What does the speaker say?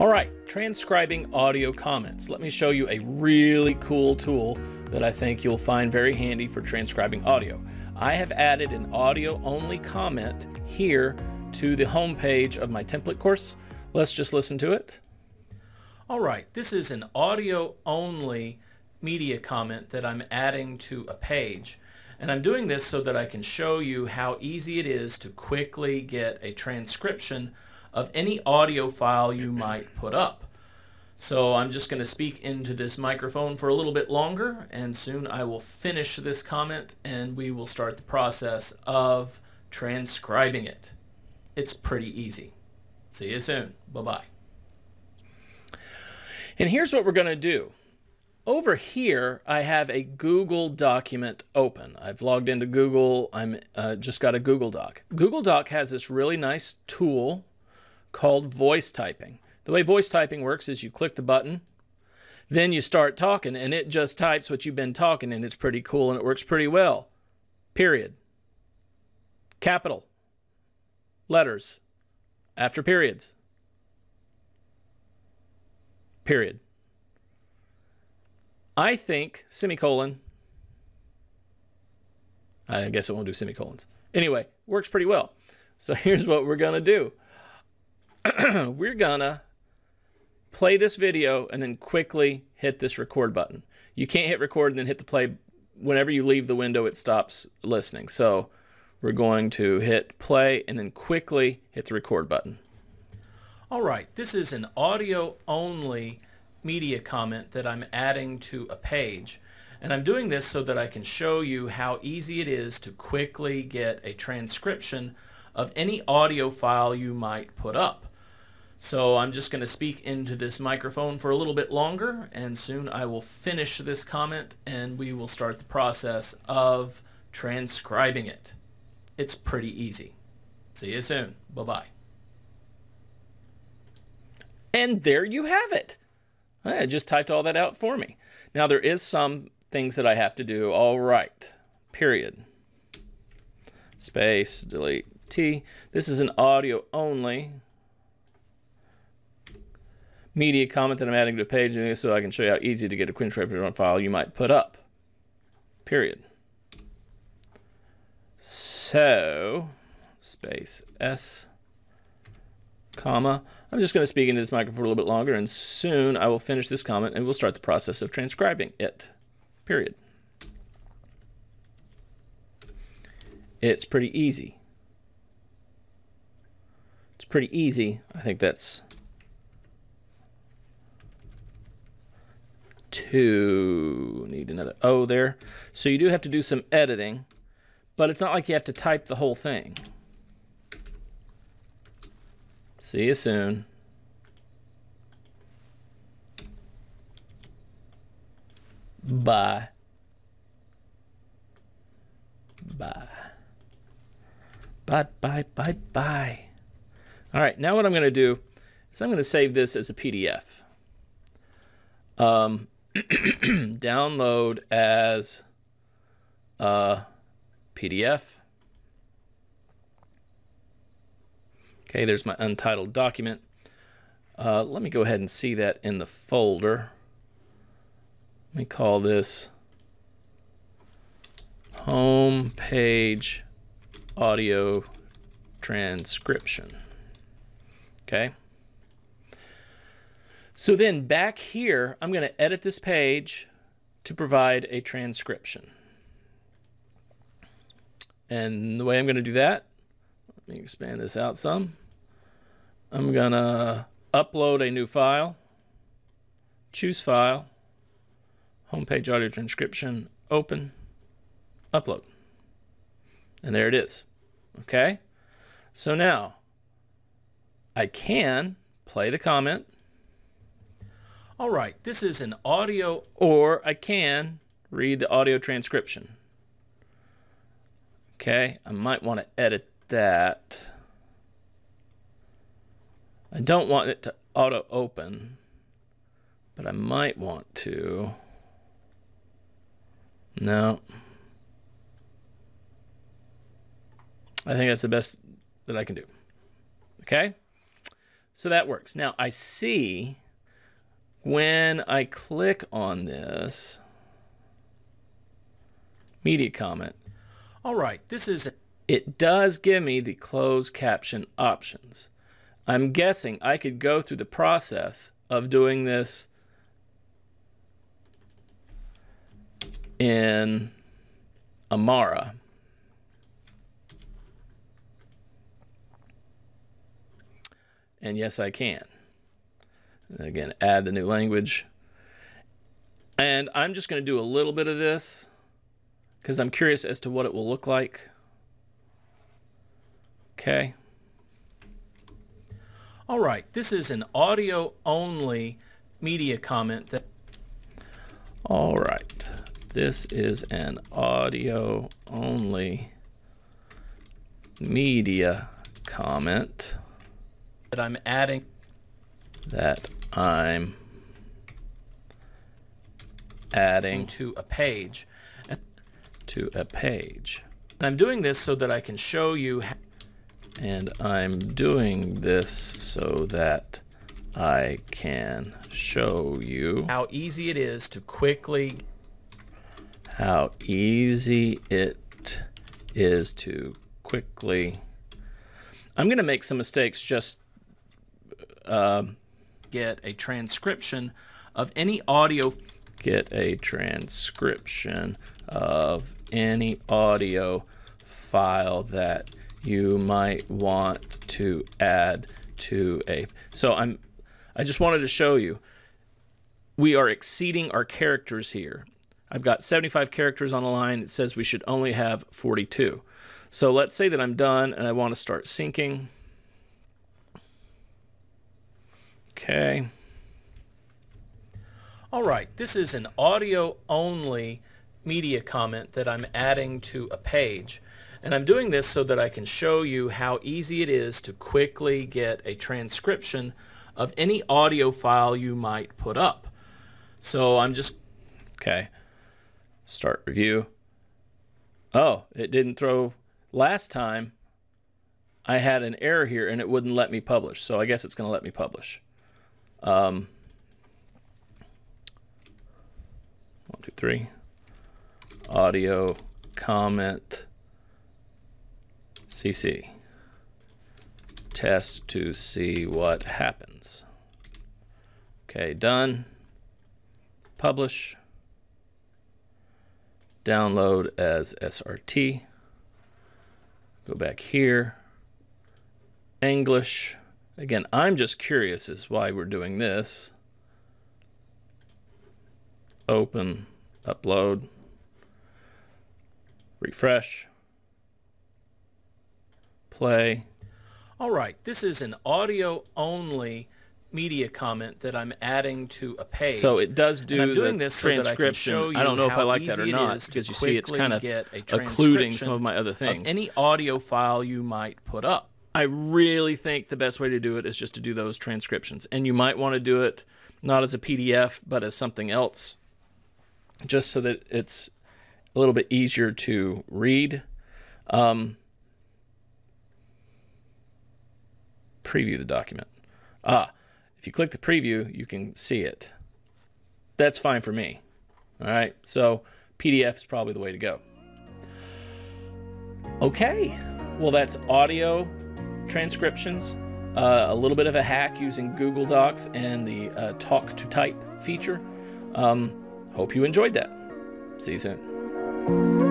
All right, transcribing audio comments. Let me show you a really cool tool that I think you'll find very handy for transcribing audio. I have added an audio only comment here to the home page of my template course. Let's just listen to it. All right, this is an audio only media comment that I'm adding to a page. And I'm doing this so that I can show you how easy it is to quickly get a transcription of any audio file you might put up. So I'm just going to speak into this microphone for a little bit longer and soon I will finish this comment and we will start the process of transcribing it. It's pretty easy. See you soon. Bye-bye. And here's what we're going to do. Over here, I have a Google document open. I've logged into Google. I'm uh, just got a Google Doc. Google Doc has this really nice tool called voice typing. The way voice typing works is you click the button, then you start talking, and it just types what you've been talking, and it's pretty cool and it works pretty well. Period. Capital. Letters. After periods. Period. I think semicolon. I guess it won't do semicolons. Anyway, works pretty well. So here's what we're going to do. we're gonna play this video and then quickly hit this record button. You can't hit record and then hit the play. Whenever you leave the window, it stops listening. So we're going to hit play and then quickly hit the record button. All right, this is an audio only media comment that I'm adding to a page. And I'm doing this so that I can show you how easy it is to quickly get a transcription of any audio file you might put up. So I'm just going to speak into this microphone for a little bit longer and soon I will finish this comment and we will start the process of transcribing it. It's pretty easy. See you soon. Bye-bye. And there you have it. I just typed all that out for me. Now there is some things that I have to do. All right. Period. Space, delete T. This is an audio only media comment that I'm adding to a page so I can show you how easy to get a QuinScript file you might put up. Period. So, space S, comma. I'm just going to speak into this microphone for a little bit longer and soon I will finish this comment and we'll start the process of transcribing it. Period. It's pretty easy. It's pretty easy. I think that's two. Need another O there. So you do have to do some editing, but it's not like you have to type the whole thing. See you soon. Bye. Bye. Bye, bye, bye, bye. All right, now what I'm going to do is I'm going to save this as a PDF. Um, download as a PDF. Okay, there's my untitled document. Uh, let me go ahead and see that in the folder. Let me call this home page audio transcription. Okay. So then back here, I'm going to edit this page to provide a transcription. And the way I'm going to do that, let me expand this out some. I'm going to upload a new file, choose file, homepage audio transcription, open, upload. And there it is. Okay? So now I can play the comment all right, this is an audio, or I can read the audio transcription. Okay, I might want to edit that. I don't want it to auto open, but I might want to. No. I think that's the best that I can do. Okay? so that works. Now I see when I click on this media comment, All right, this is it does give me the closed caption options. I'm guessing I could go through the process of doing this in Amara. And yes, I can. Again, add the new language. And I'm just going to do a little bit of this because I'm curious as to what it will look like. Okay. All right, this is an audio only media comment that All right. This is an audio only media comment that I'm adding that I'm adding to a page. To a page. I'm doing this so that I can show you And I'm doing this so that I can show you how easy it is to quickly how easy it is to quickly. I'm going to make some mistakes just um, get a transcription of any audio get a transcription of any audio file that you might want to add to a so I'm I just wanted to show you we are exceeding our characters here. I've got 75 characters on the line. It says we should only have 42. So let's say that I'm done and I want to start syncing. Okay. All right, this is an audio only media comment that I'm adding to a page. And I'm doing this so that I can show you how easy it is to quickly get a transcription of any audio file you might put up. So I'm just Okay. Start review. Oh, it didn't throw last time. I had an error here and it wouldn't let me publish. So I guess it's going to let me publish. Um, one, two, three. Audio, comment, CC. Test to see what happens. Okay, done. Publish download as SRT. Go back here. English. Again, I'm just curious as why we're doing this. Open, upload, refresh, play. All right, this is an audio only media comment that I'm adding to a page. So it does do And I'm doing the this so that I transcription. I, don't know if I like that or not because you see it's kind of occluding some of my other of things. any audio file you might put up. I really think the best way to do it is just to do those transcriptions. And you might want to do it not as a PDF, but as something else, just so that it's a little bit easier to read. Um, preview the document. Ah, if you click the preview, you can see it. That's fine for me. All right, so PDF is probably the way to go. Okay, well, that's audio transcriptions, uh, a little bit of a hack using Google Docs and the uh, talk to type feature. Um, hope you enjoyed that. See you soon.